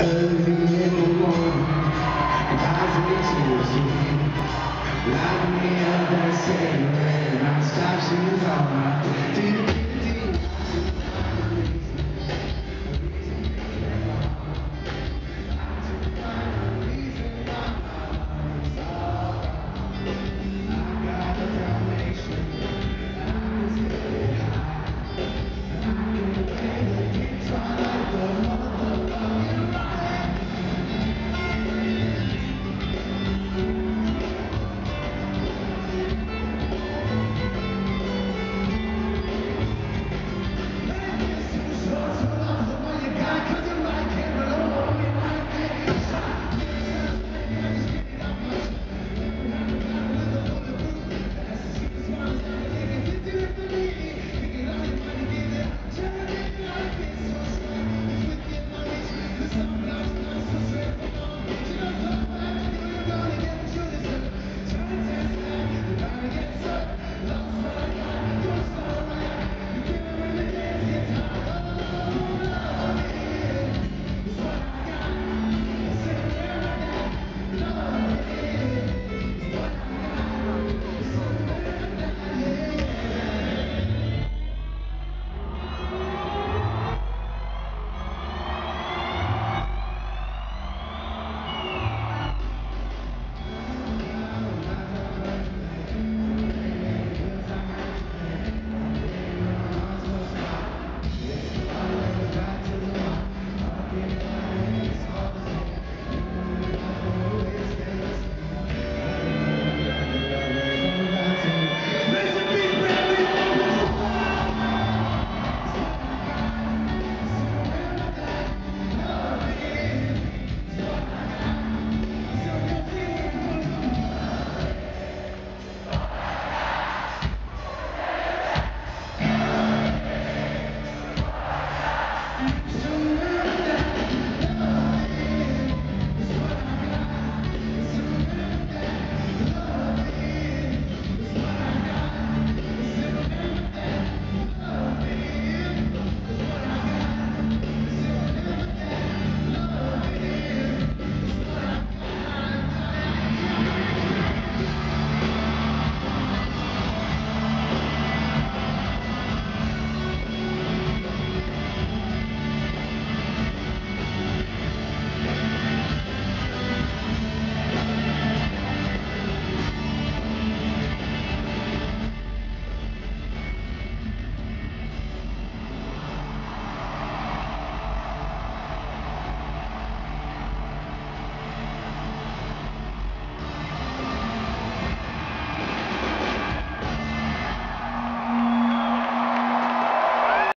Early in the morning, eyes me tears Light me up say, and I stop.